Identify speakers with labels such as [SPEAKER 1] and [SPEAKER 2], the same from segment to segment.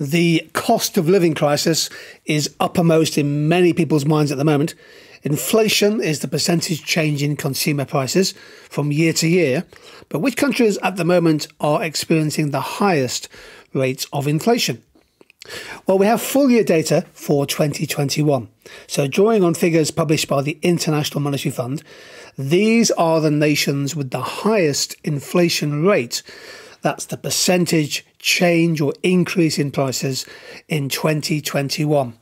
[SPEAKER 1] The cost of living crisis is uppermost in many people's minds at the moment. Inflation is the percentage change in consumer prices from year to year. But which countries at the moment are experiencing the highest rates of inflation? Well, we have full year data for 2021. So, drawing on figures published by the International Monetary Fund, these are the nations with the highest inflation rate that's the percentage change or increase in prices in 2021.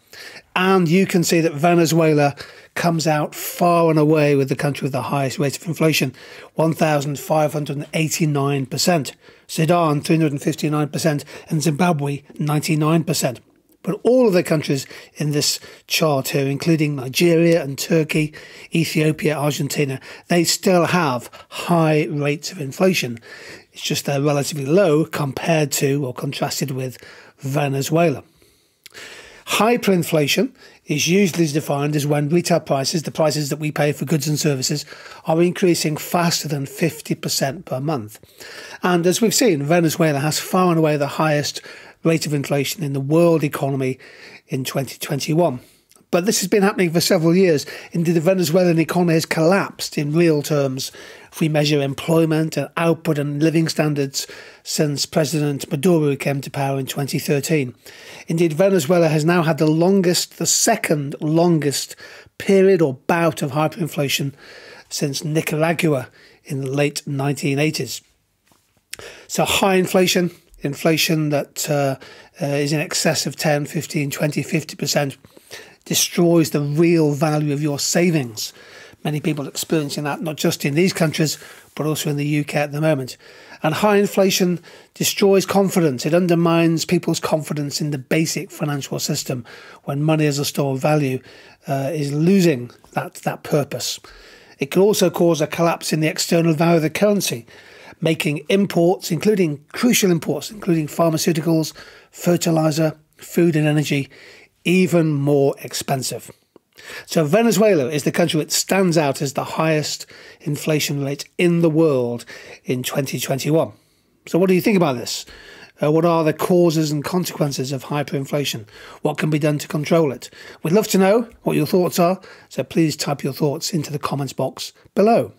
[SPEAKER 1] And you can see that Venezuela comes out far and away with the country with the highest rate of inflation 1,589%. Sudan, 359%, and Zimbabwe, 99%. But all of the countries in this chart here, including Nigeria and Turkey, Ethiopia, Argentina, they still have high rates of inflation. It's just they're relatively low compared to or contrasted with Venezuela. Hyperinflation is usually defined as when retail prices, the prices that we pay for goods and services, are increasing faster than 50% per month. And as we've seen, Venezuela has far and away the highest rate of inflation in the world economy in 2021. But this has been happening for several years. Indeed, the Venezuelan economy has collapsed in real terms if we measure employment and output and living standards since President Maduro came to power in 2013. Indeed, Venezuela has now had the longest, the second longest period or bout of hyperinflation since Nicaragua in the late 1980s. So, high inflation, inflation that uh, uh, is in excess of 10, 15, 20, 50%, destroys the real value of your savings. Many people are experiencing that, not just in these countries, but also in the UK at the moment. And high inflation destroys confidence. It undermines people's confidence in the basic financial system when money as a store of value uh, is losing that, that purpose. It can also cause a collapse in the external value of the currency making imports, including crucial imports, including pharmaceuticals, fertilizer, food, and energy, even more expensive. So, Venezuela is the country that stands out as the highest inflation rate in the world in 2021. So, what do you think about this? Uh, what are the causes and consequences of hyperinflation? What can be done to control it? We'd love to know what your thoughts are, so please type your thoughts into the comments box below.